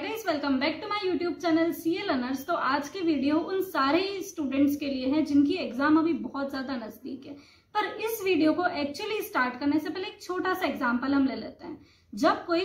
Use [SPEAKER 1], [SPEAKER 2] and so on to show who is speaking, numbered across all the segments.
[SPEAKER 1] Guys welcome back to my YouTube channel C A learners तो आज की video उन सारे स्टूडेंट्स के लिए है जिनकी एग्ज़ाम अभी बहुत ज़्यादा नज़दीक है। पर इस वीडियो को एक्चुअली स्टार्ट करने से पहले एक छोटा सा एग्ज़ाम्पल हम ले लेते हैं। जब कोई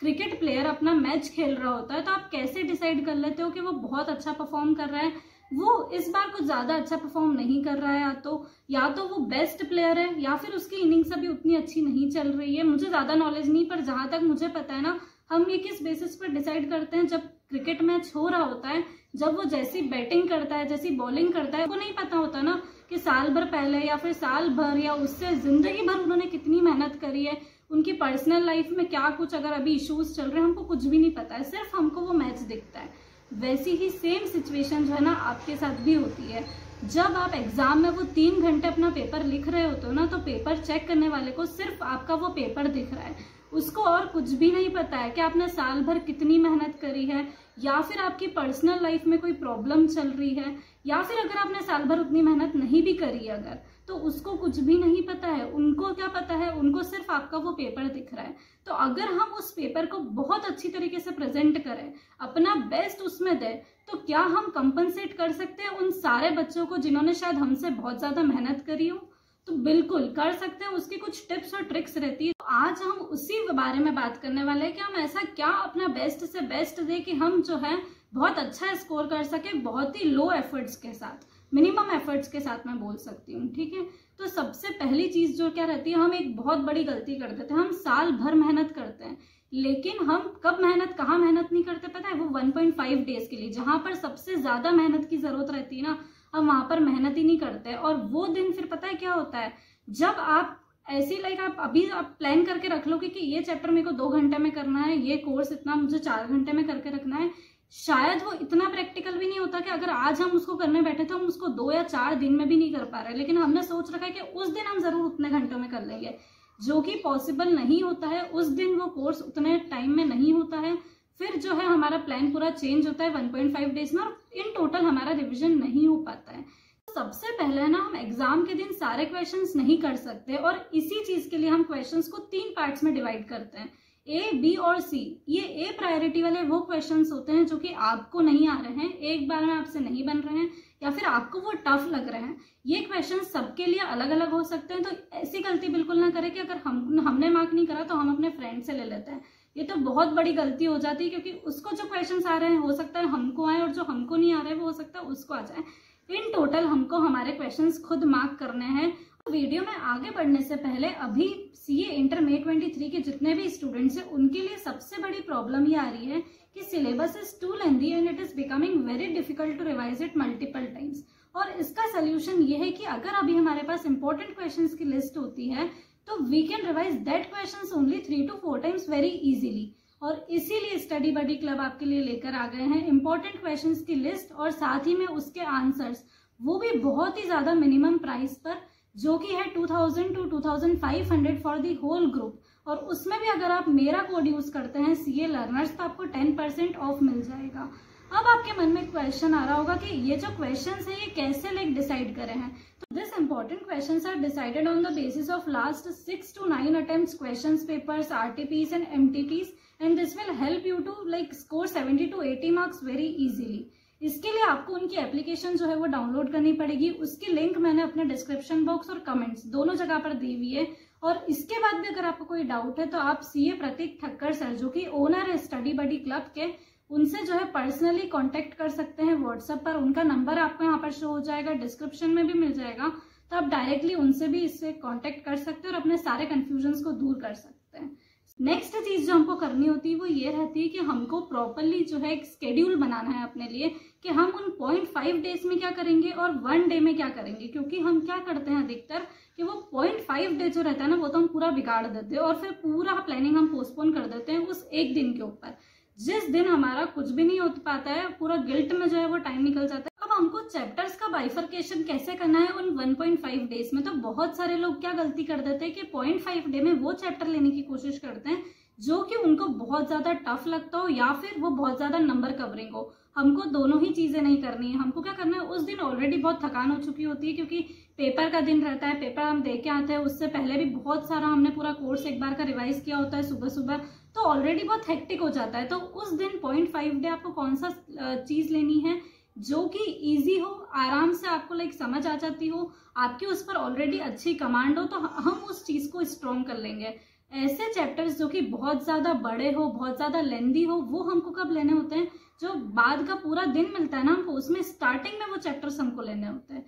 [SPEAKER 1] क्रिकेट प्लेयर अपना मैच खेल रहा होता है तो आप कैसे डिसाइड कर लेते हो कि वो बहुत अच्छा परफॉर्म कर रहा है? वो इस बार कुछ ज़्यादा अच्छा परफॉर्म नहीं कर रहा है, या तो या तो वो बेस्ट प्लेयर है, या फिर उसकी इनिंग्स अभी उतनी अच्छी नहीं चल रही है। मुझे ज़्यादा नॉलेज नहीं, पर जहाँ तक मुझे पता है ना हम ये किस बेसिस पर डिसाइड करते हैं? जब क्रिकेट मैच हो रहा होता है, जब वो जैसी बैटिंग करता है, जैसी बॉलिंग करता है वो नहीं पता होता ना कि साल भर पहले या फिर साल भर या उससे ज़िंदगी भर उन्होंने कितनी मेहनत करी है, उनकी पर्सनल लाइफ में क्या कुछ अगर अभी इश्यूज़ चल रहे हैं, हमको कुछ भी नहीं पता है, सिर्फ़ हमको वो मैच दिखता है। वैसी ही सेम सिचुएशन जो है ना आपके साथ भी होती है। जब आप एग्ज़ाम में वो तीन घंटे अपना पेपर लिख रहे होते हो ना तो पेपर चेक करने वाले को सिर्फ़ आपका वो पेपर दिख रहा है। उसको और कुछ भी नहीं पता है कि आपने साल भर कितनी मेहनत करी है, या फिर आपकी पर्सनल लाइफ में कोई प्रॉब्लम चल रही है, या फिर अगर आपने साल भर उतनी मेहनत नहीं भी करी अगर तो उसको कुछ भी नहीं पता है। उनको क्या पता है? उनको सिर्फ़ आपका वो पेपर दिख रहा है। तो अगर हम उस पेपर को बहुत अच्छी तरीके से प्रेजेंट करें, अपना बेस्ट उसमें दें तो क्या हम कंपनसेट कर सकते हैं उन सारे बच्चों को जिन्होंने शायद हमसे बहुत ज़्यादा मेहनत करी हो? तो बिल्कुल कर सकते हैं, उसकी कुछ टिप्स और ट्रिक्स रहती है। तो आज हम उसी बारे में बात करने वाले हैं कि हम ऐसा क्या अपना बेस्ट से बेस्ट दे कि हम जो है, बहुत अच्छा स्कोर कर सके, बहुत ही लो एफर्ट्स के साथ। मिनिमम एफर्ट्स के साथ मैं बोल सकती हूँ, ठीक है? तो सबसे पहली चीज़ जो क्या रहती है, हम एक बहुत बड़ी गलती कर देते हैं, हम साल भर मेहनत करते हैं। लेकिन हम कब मेहनत, कहाँ मेहनत नहीं करते पता है? वो 1.5 डेज़ के लिए, जहाँ पर सबसे ज़्यादा मेहनत की ज़रूरत रहती है ना हम वहाँ पर मेहनत ही नहीं करते। और वो दिन फिर पता है क्या होता है? जब आप ऐसी लाइक आप अभी आप प्लान करके रख लो कि, कि ये चैप्टर मेरे को दो घंटे में करना है ये कोर्स इतना मुझे चार घंटे में करके रखना है शायद वो इतना प्रैक्टिकल भी नहीं होता कि अगर आज हम उसको करने बैठे तो हम उसको दो या चार दिन में भी नहीं कर पा रहे। लेकिन हमने सोच रखा है कि उस दिन हम ज़रूर उतने घंटों में कर लेंगे। जो कि पॉसिबल नहीं होता है उस दिन वो कोर्स उतने टाइम में नहीं होता है। फिर जो है हमारा प्लान पूरा चेंज होता है 1.5 डेज़ में और इन टोटल हमारा रिविजन नहीं हो पाता है। सबसे पहले ना, हम एग्ज़ाम के दिन सारे क्वेश्चंस नहीं कर सकते और इसी चीज़ के लिए हम क्वेश्चंस को तीन पार्ट्स में डिवाइड करते हैं। ए बी और सी ये ए प्रायोरिटी वाले वो क्वेश्चंस होते हैं जो कि आपको नहीं आ रहे हैं, एक बार में आपसे नहीं बन रहे हैं या फिर आपको वो टफ लग रहे हैं। ये क्वेश्चन सबके लिए अलग अलग हो सकते हैं तो ऐसी गलती बिल्कुल ना करें कि अगर हम, हमने मार्क नहीं करा तो हम अपने फ्रेंड से ले लेते हैं। ये तो बहुत बड़ी गलती हो जाती है, क्योंकि उसको जो क्वेश्चन आ रहे हैं, हो सकता है हमको आए और जो हमको नहीं आ रहे हैं वो हो सकता है उसको आ जाए। इन टोटल हमको हमारे क्वेश्चन खुद मार्क करने हैं। वीडियो में आगे बढ़ने से पहले अभी C A inter May twenty three के जितने भी स्टूडेंट्स हैं, उनके लिए सबसे बड़ी प्रॉब्लम ये आ रही है कि syllabus is too lengthy and it is becoming very difficult to revise it multiple times और इसका सोल्यूशन ये है कि अगर अभी हमारे पास इंपॉर्टेंट क्वेश्चंस की लिस्ट होती है तो we can revise that questions only three two four times very easily और इसीलिए स्टडी बडी क्लब आपके लिए लेकर आ गए हैं। इंपॉर्टेंट क्वेश्चन की लिस्ट और साथ ही में उसके आंसर्स वो भी बहुत ही ज़्यादा मिनिमम प्राइस पर, जो कि है 2000 to 2500 for the whole group और उसमें भी अगर आप मेरा कोड यूज़ करते हैं सी ए लर्नर्स तो आपको 10 परसेंट ऑफ़ मिल जाएगा। अब आपके मन में क्वेश्चन आ रहा होगा कि ये जो क्वेश्चन है, ये कैसे लाइक डिसाइड करे हैं? This important question are decided on the basis of last six to nine attempt question papers RTPs and MTPs and this will help you to like score seventy to eighty marks very easily इसके लिए आपको उनकी application जो है वो download करनी पड़ेगी। उसकी लिंक मैंने अपने डिस्क्रिप्शन बॉक्स और कमेंट्स दोनों जगह पर दी हुई है। और इसके बाद भी अगर आपको कोई डाउट है तो आप सीए प्रतीक ठक्कर सर जो कि ओनर है स्टडी बडी क्लब के उनसे जो है पर्सनली कांटेक्ट कर सकते हैं व्हाट्सएप पर। उनका नंबर आपको यहाँ पर शो हो जाएगा डिस्क्रिप्शन में भी मिल जाएगा। तो आप डायरेक्टली उनसे भी इससे कांटेक्ट कर सकते हैं और अपने सारे कंफ्यूजन को दूर कर सकते हैं। नेक्स्ट चीज़ जो हमको करनी होती है, वो ये रहती है कि हमको प्रॉपरली जो है एक स्केड्यूल बनाना है अपने लिए कि हम उन पॉइंट फाइव डेज़ में क्या करेंगे और वन डे में क्या करेंगे। क्योंकि हम क्या करते हैं अधिकतर कि वो पॉइंट फाइव डे जो रहता है ना, वो तो हम पूरा बिगाड़ देते हैं और फिर पूरा प्लानिंग हम पोस्टपोन कर देते हैं उस एक दिन के ऊपर। जिस दिन हमारा कुछ भी नहीं हो पाता है, पूरा गिल्ट में जो है वो टाइम निकल जाता है। अब हमको चैप्टर्स का बाइफर्केशन कैसे करना है उन 1.5 डेज़ में? तो बहुत सारे लोग क्या गलती कर देते हैं कि 0.5 डे में वो चैप्टर लेने की कोशिश करते हैं, जो कि उनको बहुत ज़्यादा टफ लगता हो या फिर वो बहुत ज़्यादा नंबर कवरिंग हो। हमको दोनों ही चीज़ें नहीं करनी है। हमको क्या करना है? उस दिन ऑलरेडी बहुत थकान हो चुकी होती है, क्योंकि पेपर का दिन रहता है पेपर हम दे के आते हैं, उससे पहले भी बहुत सारा हमने पूरा कोर्स एक बार का रिवाइज किया होता है सुबह सुबह तो ऑलरेडी बहुत हेक्टिक हो जाता है। तो उस दिन पॉइंट फाइव डे आपको कौन सा चीज़ लेनी है जो कि इजी हो, आराम से आपको लाइक समझ आ जाती हो, आपके उस पर ऑलरेडी अच्छी कमांड हो तो हम उस चीज़ को स्ट्रॉन्ग कर लेंगे। ऐसे चैप्टर्स जो कि बहुत ज़्यादा बड़े हो, बहुत ज़्यादा लेंदी हो, वो हमको कब लेने होते हैं? जो बाद का पूरा दिन मिलता है ना हमको, उसमें स्टार्टिंग में वो चैप्टर्स हमको लेने होते हैं।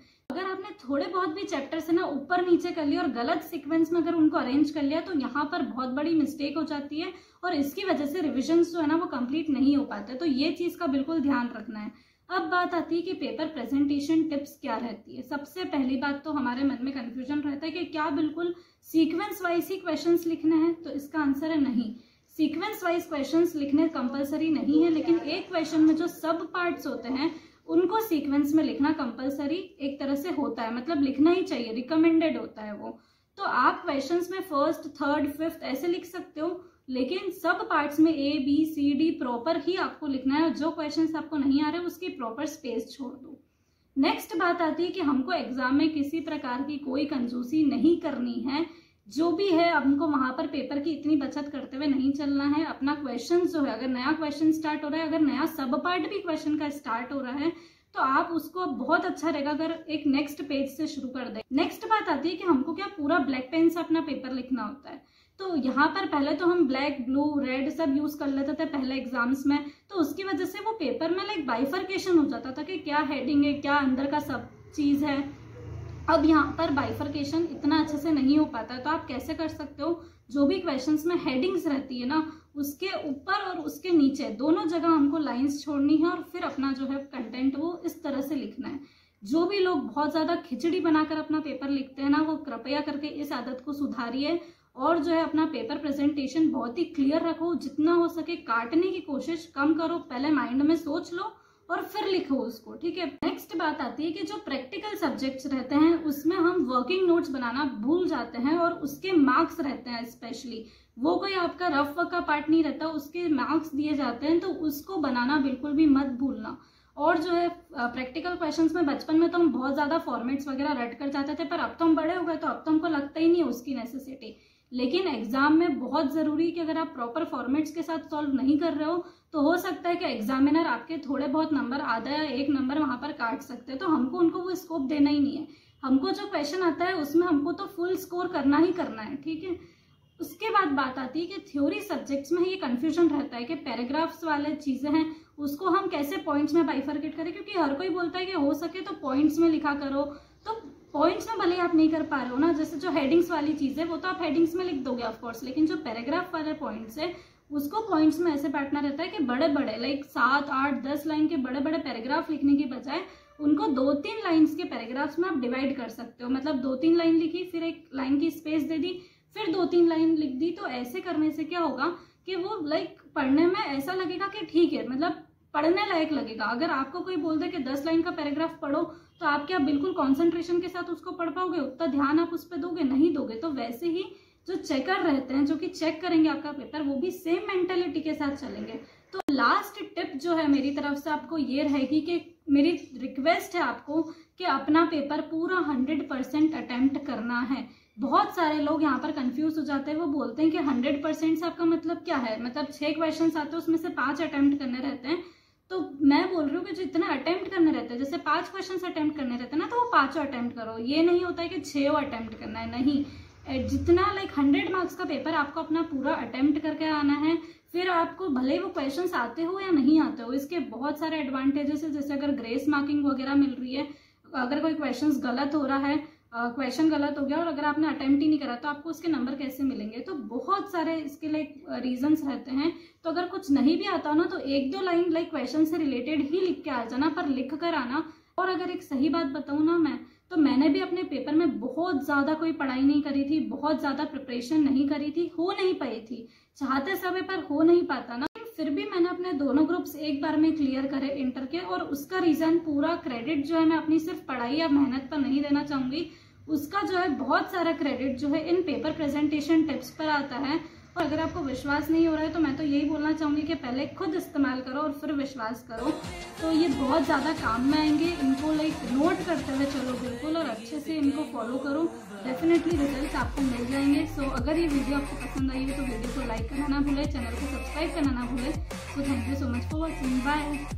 [SPEAKER 1] थोड़े बहुत भी चैप्टर्स है ना, ऊपर नीचे कर लिया और गलत सीक्वेंस में अगर उनको अरेंज कर लिया तो यहाँ पर बहुत बड़ी मिस्टेक हो जाती है और इसकी वजह से रिविजन जो है ना वो कंप्लीट नहीं हो पाते। तो ये चीज़ का बिल्कुल ध्यान रखना है। अब बात आती है कि पेपर प्रेजेंटेशन टिप्स क्या रहती है। सबसे पहली बात तो हमारे मन में कंफ्यूजन रहता है कि क्या बिल्कुल सीक्वेंस वाइज ही क्वेश्चंस लिखने हैं तो इसका आंसर है नहीं। सीक्वेंस वाइज क्वेश्चंस लिखने कंपलसरी नहीं है, लेकिन एक क्वेश्चन में जो सब पार्ट्स होते हैं उनको सीक्वेंस में लिखना कंपलसरी एक तरह से होता है मतलब लिखना ही चाहिए रिकमेंडेड होता है वो। तो आप क्वेश्चंस में फ़र्स्ट थर्ड फिफ्थ ऐसे लिख सकते हो, लेकिन सब पार्ट्स में A B C D proper ही आपको लिखना है जो क्वेश्चन आपको नहीं आ रहे, उसकी प्रॉपर स्पेस छोड़ दो। नेक्स्ट बात आती है कि हमको एग्ज़ाम में किसी प्रकार की कोई कंजूसी नहीं करनी है जो भी है हमको वहाँ पर पेपर की इतनी बचत करते हुए नहीं चलना है। अपना क्वेश्चन जो है, अगर नया क्वेश्चन स्टार्ट हो रहा है, अगर नया सब पार्ट भी क्वेश्चन का स्टार्ट हो रहा है तो आप उसको बहुत अच्छा रहेगा अगर एक नेक्स्ट पेज से शुरू कर दे। नेक्स्ट बात आती है कि हमको क्या पूरा ब्लैक पेन से अपना पेपर लिखना होता है। तो यहाँ पर पहले तो हम ब्लैक ब्लू रेड सब यूज़ कर लेते थे पहले एग्ज़ाम्स में। तो उसकी वजह से वो पेपर में लाइक बाइफर्केशन हो जाता था कि क्या हेडिंग है, क्या अंदर का सब चीज़ है। अब यहाँ पर बाइफर्केशन इतना अच्छे से नहीं हो पाता है तो आप कैसे कर सकते हो? जो भी क्वेश्चंस में हेडिंग्स रहती है ना, उसके ऊपर और उसके नीचे, दोनों जगह हमको लाइंस छोड़नी है और फिर अपना जो है कंटेंट वो इस तरह से लिखना है। जो भी लोग बहुत ज़्यादा खिचड़ी बनाकर अपना पेपर लिखते हैं ना, वो कृपया करके इस आदत को सुधारिए और जो है अपना पेपर प्रेजेंटेशन बहुत ही क्लियर रखो। जितना हो सके काटने की कोशिश कम करो, पहले माइंड में सोच लो और फिर लिखो उसको, ठीक है? नेक्स्ट बात आती है कि जो प्रैक्टिकल सब्जेक्ट्स रहते हैं, उसमें हम वर्किंग नोट्स बनाना भूल जाते हैं और उसके मार्क्स रहते हैं स्पेशली वो कोई आपका रफ वर्क का पार्ट नहीं रहता, उसके मार्क्स दिए जाते हैं तो उसको बनाना बिल्कुल भी मत भूलना। और जो है प्रैक्टिकल क्वेश्चंस में बचपन में तो हम बहुत ज़्यादा फॉर्मेट्स वगैरह रट कर जाते थे, पर अब तो हम बड़े हो गए तो अब तो हमको लगता ही नहीं है उसकी नेसेसिटी लेकिन एग्ज़ाम में बहुत ज़रूरी कि अगर आप प्रॉपर फॉर्मेट्स के साथ सॉल्व नहीं कर रहे हो तो हो सकता है कि एग्जामिनर आपके थोड़े बहुत नंबर आधा या एक नंबर वहाँ पर काट सकते हैं। तो हमको उनको वो स्कोप देना ही नहीं है। हमको जो क्वेश्चन आता है, उसमें हमको तो फुल स्कोर करना ही करना है, ठीक है? उसके बाद बात आती है कि थ्योरी सब्जेक्ट्स में ये कन्फ्यूज़न रहता है कि पैराग्राफ्स वाले चीज़ें हैं, उसको हम कैसे पॉइंट्स में बाइफर्केट करें? क्योंकि हर कोई बोलता है कि हो सके तो पॉइंट्स में लिखा करो। तो पॉइंट्स में भले आप नहीं कर पा रहे हो ना, जैसे जो हेडिंग्स वाली चीज़ है, वो तो आप हेडिंग्स में लिख दोगे ऑफकोर्स लेकिन जो पैराग्राफ वाले पॉइंट्स है, उसको पॉइंट्स में ऐसे बांटना रहता है कि बड़े बड़े लाइक सात, आठ, दस लाइन के बड़े बड़े पैराग्राफ लिखने के बजाय, उनको दो तीन लाइन्स के पैराग्राफ्स में आप डिवाइड कर सकते हो। मतलब दो तीन लाइन लिखी, फिर एक लाइन की स्पेस दे दी, फिर दो तीन लाइन लिख दी तो ऐसे करने से क्या होगा कि वो लाइक पढ़ने में ऐसा लगेगा कि ठीक है मतलब पढ़ने लायक लगेगा। अगर आपको कोई बोल दे कि दस लाइन का पैराग्राफ पढ़ो तो आप क्या बिल्कुल कॉन्सेंट्रेशन के साथ उसको पढ़ पाओगे? उतना ध्यान आप उस पर दोगे? नहीं दोगे। तो वैसे ही जो चेकर रहते हैं, जो कि चेक करेंगे आपका पेपर वो भी सेम मेंटेलिटी के साथ चलेंगे। तो लास्ट टिप जो है मेरी तरफ़ से आपको ये रहेगी कि मेरी रिक्वेस्ट है आपको कि अपना पेपर पूरा हंड्रेड परसेंट अटेम्प्ट करना है। बहुत सारे लोग यहाँ पर कंफ्यूज हो जाते हैं। वो बोलते हैं कि हंड्रेड परसेंट से आपका मतलब क्या है? मतलब छह क्वेश्चन आते हैं, उसमें से पाँच अटेम्प्ट करने रहते हैं। बोल रही हूँ कि जितना अटेम्प्ट करने रहते हैं, जैसे पाँच क्वेश्चन अटेम्प्ट करने रहते हैं ना तो वो पाँचों अटेम्प्ट करो। ये नहीं होता है कि छो अटेम्प्ट करना है, नहीं। जितना लाइक हंड्रेड मार्क्स का पेपर आपको अपना पूरा अटेम्प्ट करके आना है, फिर आपको भले वो क्वेश्चन आते हो या नहीं आते हो, इसके बहुत सारे एडवांटेजेस है। जैसे अगर ग्रेस मार्किंग वगैरह मिल रही है, अगर कोई क्वेश्चन गलत हो रहा है क्वेश्चन गलत हो गया और अगर आपने अटेम्प्ट ही नहीं करा तो आपको उसके नंबर कैसे मिलेंगे? तो बहुत सारे इसके लाइक रीजंस रहते हैं। तो अगर कुछ नहीं भी आता ना तो एक दो लाइन लाइक क्वेश्चन से रिलेटेड ही लिख के आ जाना, पर लिख कर आना। और अगर एक सही बात बताऊँ ना मैं तो मैंने भी अपने पेपर में बहुत ज़्यादा कोई पढ़ाई नहीं करी थी, बहुत ज़्यादा प्रिपरेशन नहीं करी थी, हो नहीं पाई थी। चाहते समय पर हो नहीं पाता ना फिर भी मैंने अपने दोनों ग्रुप्स एक बार में क्लियर करे इंटर के और उसका रीजन पूरा क्रेडिट जो है मैं अपनी सिर्फ़ पढ़ाई या मेहनत पर नहीं देना चाहूँगी। उसका जो है बहुत सारा क्रेडिट जो है इन पेपर प्रेजेंटेशन टिप्स पर आता है। और अगर आपको विश्वास नहीं हो रहा है तो मैं तो यही बोलना चाहूँगी कि पहले खुद इस्तेमाल करो और फिर विश्वास करो। तो ये बहुत ज़्यादा काम में आएँगे। इनको लाइक नोट करते हुए चलो बिल्कुल और अच्छे से इनको फॉलो करो। डेफिनेटली रिज़ल्ट आपको मिल जाएँगे। सो so, अगर ये वीडियो आपको पसंद आई है तो वीडियो को लाइक करना ना भूले चैनल को सब्सक्राइब करना ना भूले। So thank you so much for watching bye